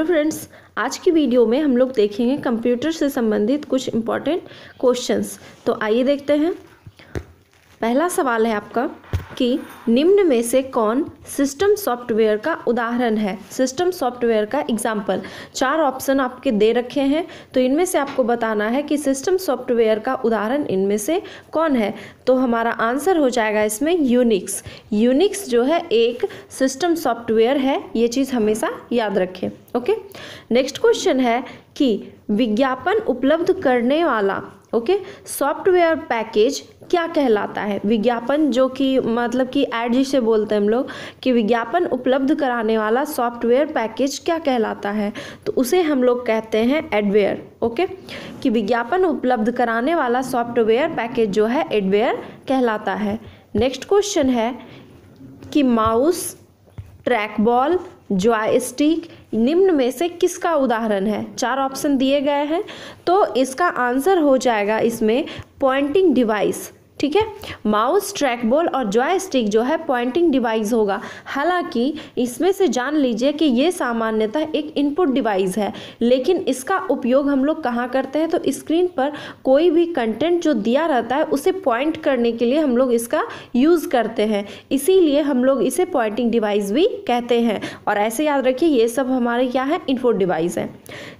Hello friends, आज की video में हम लोग देखेंगे कंप्यूटर से संबंधित कुछ इंपॉर्टेंट क्वेश्चंस तो आइए देखते हैं। पहला सवाल है आपका कि निम्न में से कौन सिस्टम सॉफ्टवेयर का उदाहरण है? सिस्टम सॉफ्टवेयर का एग्ज़ाम्पल चार ऑप्शन आपके दे रखे हैं तो इनमें से आपको बताना है कि सिस्टम सॉफ्टवेयर का उदाहरण इनमें से कौन है? तो हमारा आंसर हो जाएगा इसमें यूनिक्स यूनिक्स जो है एक सिस्टम सॉफ्टवेयर है, ये चीज़ हमेशा याद रखें ओके नेक्स्ट क्वेश्चन है कि विज्ञापन उपलब्ध करने वाला ओके? सॉफ्टवेयर पैकेज क्या कहलाता है? विज्ञापन जो कि मतलब कि ऐड जिसे बोलते हैं हम लोग, कि विज्ञापन उपलब्ध कराने वाला सॉफ्टवेयर पैकेज क्या कहलाता है? तो उसे हम लोग कहते हैं एडवेयर, ओके? कि विज्ञापन उपलब्ध कराने वाला सॉफ्टवेयर पैकेज जो है एडवेयर कहलाता है। नेक्स्ट क्वेश्चन है कि माउस ट्रैक बॉल जॉयस्टिक निम्न में से किसका उदाहरण है? चार ऑप्शन दिए गए हैं। तो इसका आंसर हो जाएगा इसमें पॉइंटिंग डिवाइस ठीक है? माउस ट्रैक बॉल और जॉय स्टिक जो है पॉइंटिंग डिवाइस होगा। हालाँकि इसमें से जान लीजिए कि ये सामान्यतः एक इनपुट डिवाइस है। लेकिन इसका उपयोग हम लोग कहाँ करते हैं? तो स्क्रीन पर कोई भी कंटेंट जो दिया रहता है, उसे पॉइंट करने के लिए हम लोग इसका यूज़ करते हैं। इसीलिए हम लोग इसे पॉइंटिंग डिवाइस भी कहते हैं। और ऐसे याद रखिए, ये सब हमारे क्या है? इनपुट डिवाइस है।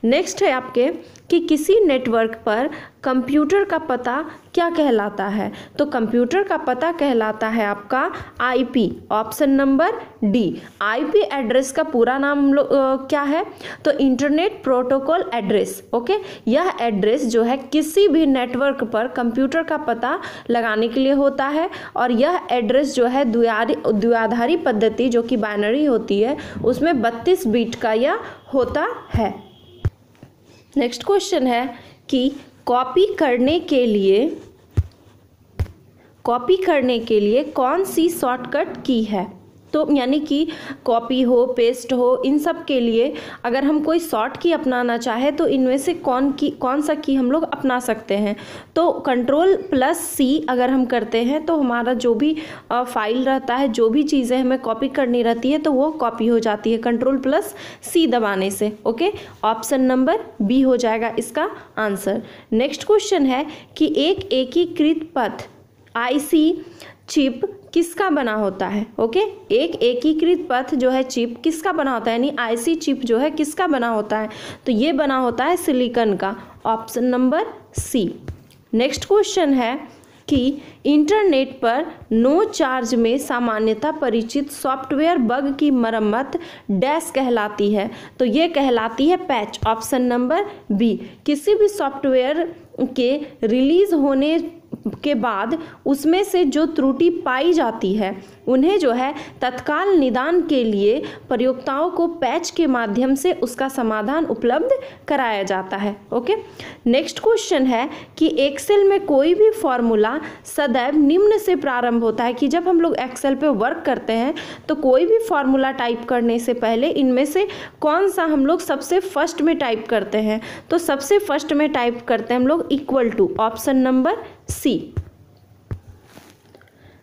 नेक्स्ट है आपके कि किसी नेटवर्क पर कंप्यूटर का पता क्या कहलाता है? तो कंप्यूटर का पता कहलाता है आपका IP option number D IP address का पूरा नाम लोग क्या है? तो इंटरनेट प्रोटोकॉल एड्रेस, ओके? यह एड्रेस जो है किसी भी नेटवर्क पर कंप्यूटर का पता लगाने के लिए होता है और यह एड्रेस जो है द्विआधारी पद्धति जो कि बाइनरी होती है, उसमें बत्तीस बीट का यह होता है। नेक्स्ट क्वेश्चन है कि कॉपी करने के लिए, कॉपी करने के लिए कौन सी शॉर्टकट की है? तो यानी कि कॉपी हो पेस्ट हो, इन सब के लिए अगर हम कोई शॉर्ट की अपनाना चाहे तो इनमें से कौन की, कौन सा की हम लोग अपना सकते हैं। तो कंट्रोल प्लस सी अगर हम करते हैं तो हमारा जो भी फ़ाइल रहता है, जो भी चीज़ें हमें कॉपी करनी रहती है तो वो कॉपी हो जाती है कंट्रोल प्लस सी दबाने से ओके ऑप्शन नंबर बी हो जाएगा इसका आंसर नेक्स्ट क्वेश्चन है कि एक एकीकृत पथ आईसी चिप किसका बना होता है? ओके? एक एकीकृत पथ जो है चिप किसका बना होता है? यानी आईसी चिप जो है किसका बना होता है? तो ये बना होता है सिलिकन का। Option number C next question है कि इंटरनेट पर नो चार्ज में सामान्यतः परिचित सॉफ्टवेयर बग की मरम्मत डैश कहलाती है। तो ये कहलाती है पैच। ऑप्शन नंबर बी किसी भी सॉफ्टवेयर के रिलीज़ होने के बाद उसमें से जो त्रुटि पाई जाती है उन्हें जो है तत्काल निदान के लिए प्रयोक्ताओं को पैच के माध्यम से उसका समाधान उपलब्ध कराया जाता है, ओके? नेक्स्ट क्वेश्चन है कि एक्सेल में कोई भी फॉर्मूला सदैव निम्न से प्रारंभ होता है कि जब हम लोग एक्सेल पे वर्क करते हैं तो कोई भी फॉर्मूला टाइप करने से पहले इनमें से कौन सा हम लोग सबसे फ़र्स्ट में टाइप करते हैं? तो सबसे फ़र्स्ट में टाइप करते हैं हम लोग equal to, option number C.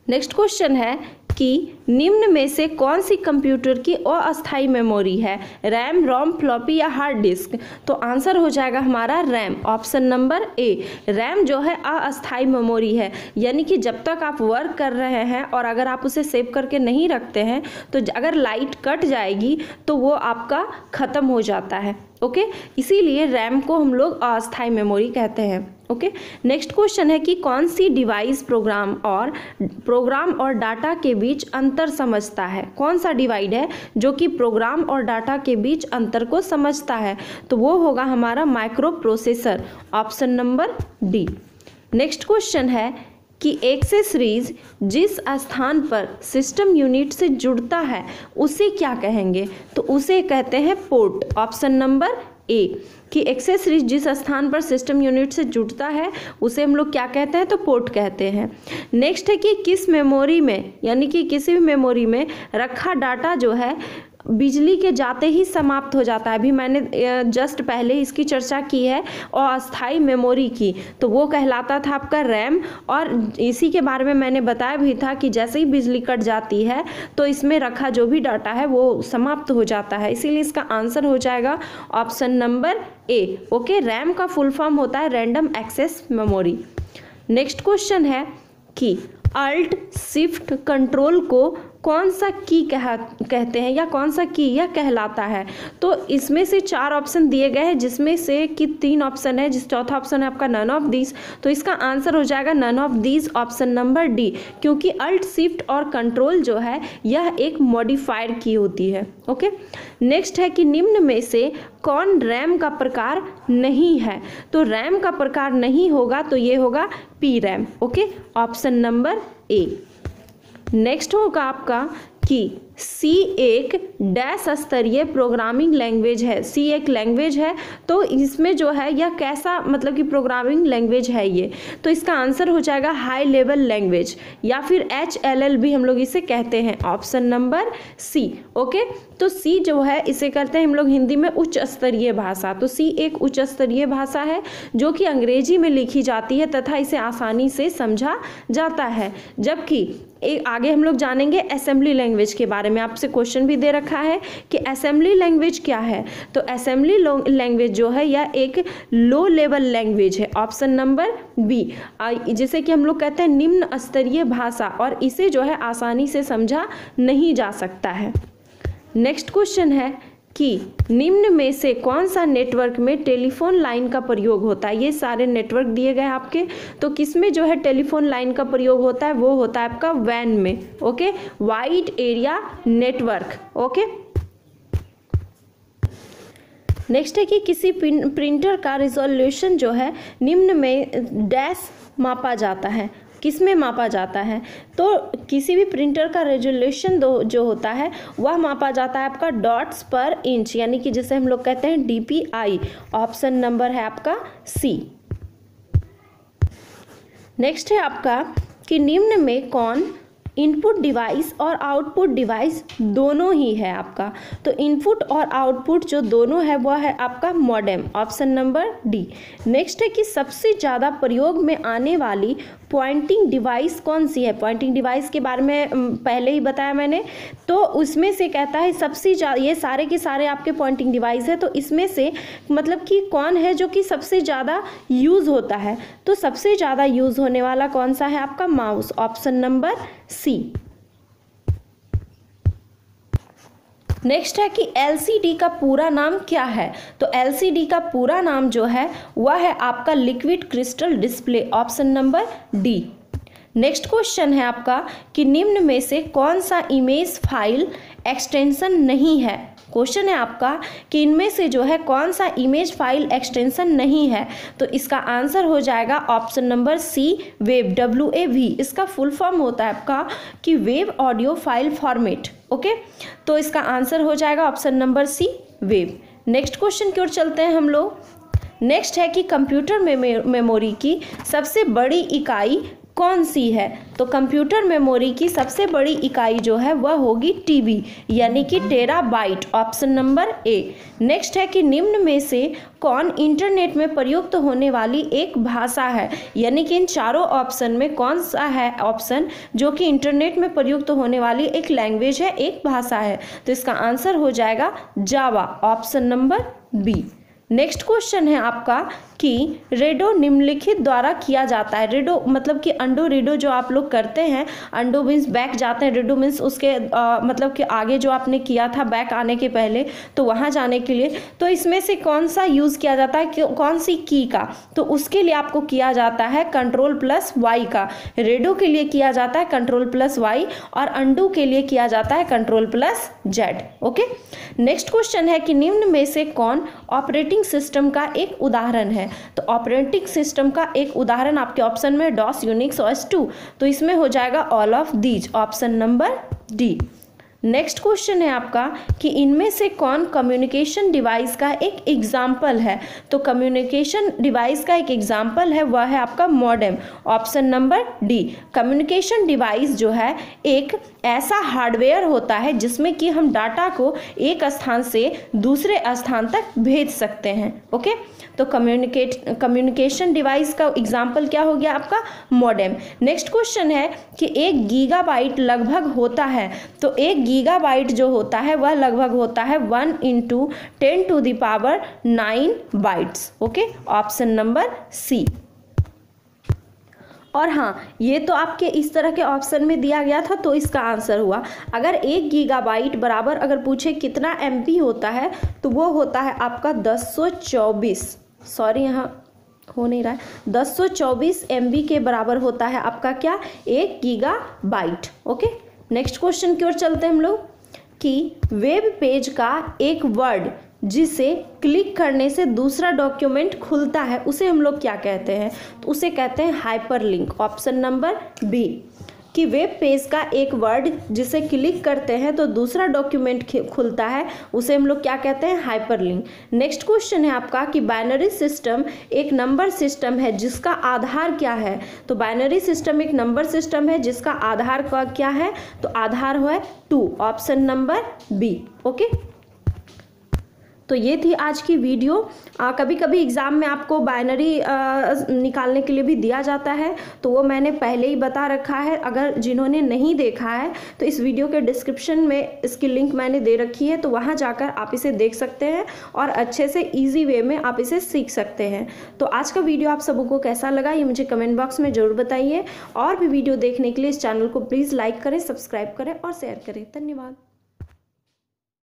Next question है कि निम्न में से कौन सी कंप्यूटर की अस्थायी मेमोरी है? रैम, रोम, फ्लॉपी या हार्ड डिस्क? तो आंसर हो जाएगा हमारा RAM. Option number A, RAM जो है अस्थायी मेमोरी है। यानी कि जब तक आप वर्क कर रहे हैं और अगर आप उसे सेव करके नहीं रखते हैं तो अगर लाइट कट जाएगी तो वो आपका ख़त्म हो जाता है। ओके? इसीलिए रैम को हम लोग अस्थायी मेमोरी कहते हैं। ओके नेक्स्ट क्वेश्चन है कि कौन सी डिवाइस प्रोग्राम और प्रोग्राम और डाटा के बीच अंतर समझता है? कौन सा डिवाइड है जो कि प्रोग्राम और डाटा के बीच अंतर को समझता है? तो वो होगा हमारा microprocessor option number D next question है कि एक्सेसरीज जिस स्थान पर सिस्टम यूनिट से जुड़ता है, उसे क्या कहेंगे? तो उसे कहते हैं पोर्ट ऑप्शन नंबर ए, कि एक्सेसरीज जिस स्थान पर सिस्टम यूनिट से जुड़ता है, उसे हम लोग क्या कहते हैं? तो पोर्ट कहते हैं। नेक्स्ट है कि किस मेमोरी में, यानी कि किसी भी मेमोरी में रखा डाटा जो है बिजली के जाते ही समाप्त हो जाता है। अभी मैंने जस्ट पहले इसकी चर्चा की है और अस्थाई मेमोरी की। तो वो कहलाता था आपका रैम और इसी के बारे में मैंने बताया भी था कि जैसे ही बिजली कट जाती है तो इसमें रखा जो भी डाटा है वो समाप्त हो जाता है। इसीलिए इसका आंसर हो जाएगा option number A. Okay, RAM का फुल फॉर्म होता है random access memory. Next question है कि अल्ट शिफ्ट कंट्रोल को कौन सा की कह, कहते हैं या कौन सा की यह कहलाता है? तो इसमें से चार ऑप्शन दिए गए हैं, जिसमें से कि तीन ऑप्शन है, जिस चौथा ऑप्शन है आपका नन ऑफ़ दीज तो इसका आंसर हो जाएगा none of these option number D क्योंकि अल्ट शिफ्ट और कंट्रोल जो है, यह एक मॉडिफाइड की होती है ओके नेक्स्ट है कि निम्न में से कौन रैम का प्रकार नहीं है? तो रैम का प्रकार नहीं होगा तो ये होगा P RAM okay option number A next होगा आपका कि सी एक डैश स्तरीय प्रोग्रामिंग लैंग्वेज है। सी एक लैंग्वेज है तो इसमें जो है यह कैसा मतलब कि प्रोग्रामिंग लैंग्वेज है ये? तो इसका आंसर हो जाएगा हाई लेवल लैंग्वेज, या फिर एच एल एल भी हम लोग इसे कहते हैं। Option number C, okay? तो सी जो है, इसे करते हैं हम लोग हिंदी में उच्च स्तरीय भाषा। तो सी एक उच्च स्तरीय भाषा है, जो कि अंग्रेज़ी में लिखी जाती है तथा इसे आसानी से समझा जाता है। जबकि आगे हम लोग जानेंगे असेंबली लैंग्वेज के बारे में आपसे क्वेश्चन भी दे रखा है कि असेंबली लैंग्वेज क्या है? तो असेंबली लैंग्वेज जो है, यह एक लो लेवल लैंग्वेज है ऑप्शन नंबर बी जिसे कि हम लोग कहते हैं निम्न स्तरीय भाषा, और इसे जो है आसानी से समझा नहीं जा सकता है। नेक्स्ट क्वेश्चन है कि निम्न में से कौन सा नेटवर्क में टेलीफोन लाइन का प्रयोग होता है? ये सारे नेटवर्क दिए गए आपके। तो किसमें जो है टेलीफोन लाइन का प्रयोग होता है? वो होता है आपका वैन में okay wide area network okay next है कि किसी प्रिंटर का रिजोल्यूशन जो है निम्न में डैश मापा जाता है। किसमें मापा जाता है? तो किसी भी प्रिंटर का रेजोल्यूशन जो होता है, वह मापा जाता है आपका डॉट्स पर इंच यानी कि जिसे हम लोग कहते हैं डीपीआई ऑप्शन नंबर है आपका सी नेक्स्ट है आपका कि निम्न में कौन इनपुट डिवाइस और आउटपुट डिवाइस दोनों ही है आपका। तो इनपुट और आउटपुट जो दोनों है, वह है आपका modem option number D next है कि सबसे ज़्यादा प्रयोग में आने वाली पॉइंटिंग डिवाइस कौन सी है? पॉइंटिंग डिवाइस के बारे में पहले ही बताया मैंने। तो उसमें से कहता है, सबसे ज़्यादा ये सारे के सारे आपके पॉइंटिंग डिवाइस है तो इसमें से मतलब कि कौन है जो कि सबसे ज़्यादा यूज़ होता है? तो सबसे ज़्यादा यूज़ होने वाला कौन सा है आपका? Mouse. Option number C. Next है कि एलसीडी का पूरा नाम क्या है? तो एलसीडी का पूरा नाम जो है, वह है आपका liquid crystal display option number D next question है आपका कि निम्न में से कौन सा इमेज फ़ाइल एक्सटेंशन नहीं है? क्वेश्चन है आपका कि इनमें से जो है कौन सा इमेज फ़ाइल एक्सटेंशन नहीं है? तो इसका आंसर हो जाएगा option number C web W A V इसका फुल फॉर्म होता है आपका कि wave audio file format okay तो इसका आंसर हो जाएगा option number C web next question की ओर चलते हैं हम लोग. नेक्स्ट है कि कंप्यूटर मेमोरी की सबसे बड़ी इकाई कौन सी है? तो कंप्यूटर मेमोरी की सबसे बड़ी इकाई जो है, वह होगी टीबी यानी कि terabyte option number A. Next है कि निम्न में से कौन इंटरनेट में प्रयुक्त होने वाली एक भाषा है? यानी कि इन चारों ऑप्शन में कौन सा है ऑप्शन जो कि इंटरनेट में प्रयुक्त होने वाली एक लैंग्वेज है, एक भाषा है? तो इसका आंसर हो जाएगा Java, option number B. Next question है आपका कि रेडो निम्नलिखित द्वारा किया जाता है। रेडो मतलब कि अंडो रेडो जो आप लोग करते हैं अंडो मीन्स बैक जाते हैं। रेडो मीन्स उसके आ, मतलब कि आगे जो आपने किया था बैक आने के पहले तो वहाँ जाने के लिए। तो इसमें से कौन सा यूज़ किया जाता है? कौन सी की का? तो उसके लिए आपको किया जाता है कंट्रोल प्लस वाई का। रेडो के लिए किया जाता है कंट्रोल प्लस वाई और अंडो के लिए किया जाता है control plus Z. Okay? Next question है कि निम्न में से कौन ऑपरेटिंग सिस्टम का एक उदाहरण है? तो ऑपरेटिंग सिस्टम का एक उदाहरण आपके ऑप्शन में डॉस, यूनिक्स, और टू तो इसमें हो जाएगा all of these option number D next question है आपका कि इनमें से कौन कम्युनिकेशन डिवाइस का एक एग्ज़ाम्पल है? तो कम्युनिकेशन डिवाइस का एक एग्ज़ाम्पल है, वह है आपका modem option number D communication device जो है, एक ऐसा हार्डवेयर होता है जिसमें कि हम डाटा को एक स्थान से दूसरे स्थान तक भेज सकते हैं। ओके तो कम्युनिकेट कम्युनिकेशन डिवाइस का एग्ज़ाम्पल क्या हो गया आपका? मॉडेम नेक्स्ट क्वेश्चन है कि एक गीगाबाइट लगभग होता है तो एक गीगाबाइट जो होता है, वह लगभग होता है one into ten to the power nine bytes okay option number C और हाँ ये तो आपके इस तरह के ऑप्शन में दिया गया था तो इसका आंसर हुआ। अगर एक गीगाबाइट बराबर अगर पूछे कितना एम होता है तो वो होता है आपका दस सौ चौबीस। सॉरी, यहाँ हो नहीं रहा है। दस सौ चौबीस एम के बराबर होता है आपका क्या? एक gigabyte okay next question की ओर चलते हैं हम लोग, कि वेब पेज का एक वर्ड जिसे क्लिक करने से दूसरा डॉक्यूमेंट खुलता है, उसे हम लोग क्या कहते हैं? तो उसे कहते हैं hyperlink option number B कि वेब पेज का एक वर्ड जिसे क्लिक करते हैं तो दूसरा डॉक्यूमेंट खुलता है, उसे हम लोग क्या कहते हैं? हाइपर लिंक नेक्स्ट क्वेश्चन है आपका कि बाइनरी सिस्टम एक नंबर सिस्टम है, जिसका आधार क्या है? तो बाइनरी सिस्टम एक नंबर सिस्टम है, जिसका आधार क्या है? तो आधार है two, option number B, okay? तो ये थी आज की वीडियो। आ, कभी कभी एग्ज़ाम में आपको बाइनरी निकालने के लिए भी दिया जाता है तो वो मैंने पहले ही बता रखा है। अगर जिन्होंने नहीं देखा है तो इस वीडियो के डिस्क्रिप्शन में इसकी लिंक मैंने दे रखी है तो वहाँ जाकर आप इसे देख सकते हैं और अच्छे से ईजी वे में आप इसे सीख सकते हैं। तो आज का वीडियो आप सबों को कैसा लगा ये मुझे कमेंट बॉक्स में ज़रूर बताइए। और भी वीडियो देखने के लिए इस चैनल को प्लीज़ लाइक करें सब्सक्राइब करें और शेयर करें। धन्यवाद।